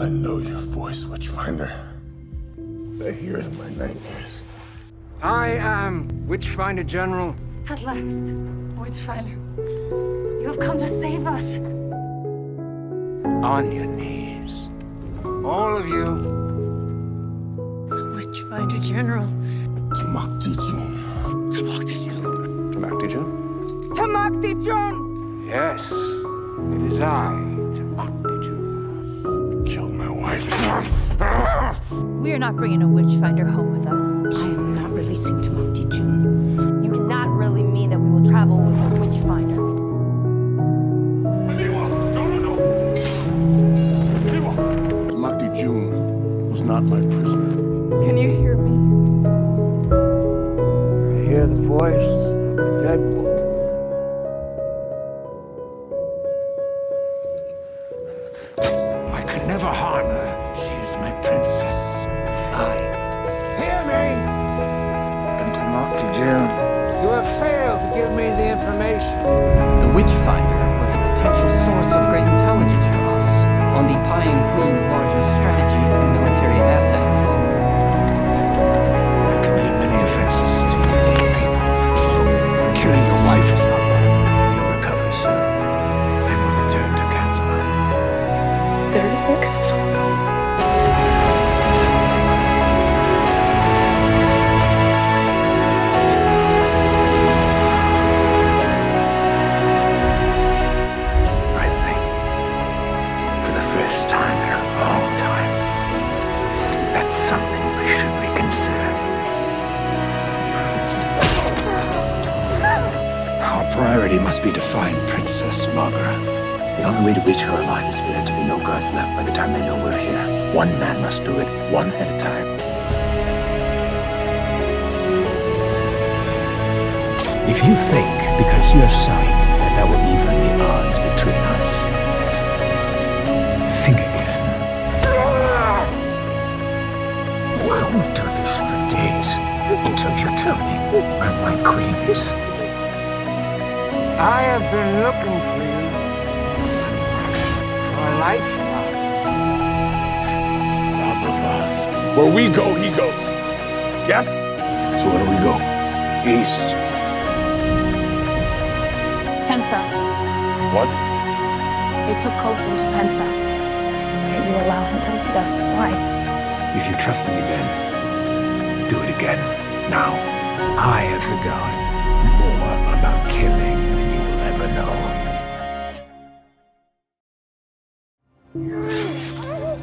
I know your voice, Witchfinder. I hear it in my nightmares. I am Witchfinder General. At last, Witchfinder. You have come to save us. On your knees. All of you. The Witchfinder General. Tamacti Jun. Tamacti Jun. Tamacti Jun? Tamacti Jun! Yes, it is I, We are not bringing a Witchfinder home with us. I am not releasing Tamacti Jun. You cannot really mean that we will travel with a Witchfinder. Tamacti Jun was not my prisoner. Can you hear me? I hear the voice of a dead woman. Witchfinder was a potential source of great intelligence for us on the Payan Queen's larger strategy and military assets. I've committed many offenses to you eight people. But killing your wife is not one of them. You'll recover soon. And will return to Kansas. There is no castle. Priority must be to find Princess Maghra. The only way to reach her alive is for there to be no guards left by the time they know we're here. One man must do it, one at a time. If you think, because you're signed, that that will even the odds between us, think again. I will do this for days until you tell me where my queen is. I have been looking for you for a lifetime. Rob of us. Where we go, he goes. Yes? So where do we go? East. Pensa. What? They took Kofun to Pensa. Yet you allow him to lead us. Why? If you trusted me then, do it again. Now, I have forgotten The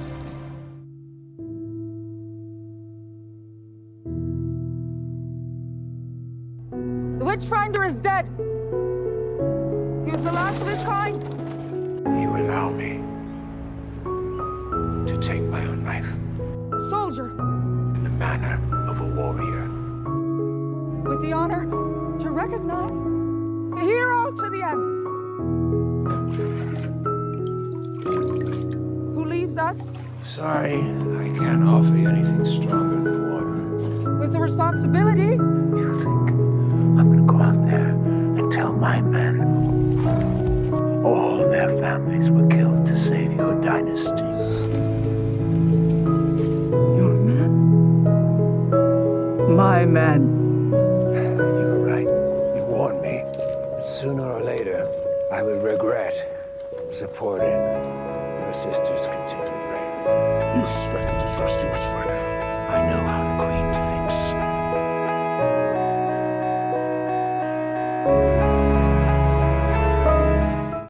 Witchfinder is dead. He was the last of his kind. You allow me to take my own life A soldier in the manner of a warrior. with the honor to recognize a hero Who Sorry, I can't offer you anything stronger than water. with the responsibility You think I'm gonna go out there and tell my men all their families were killed to save your dynasty? Your men? My men. You're right. You warned me. But sooner or later, I would regret supporting your sister's continued reign. You expect me to trust you, Witchfinder. I know how the Queen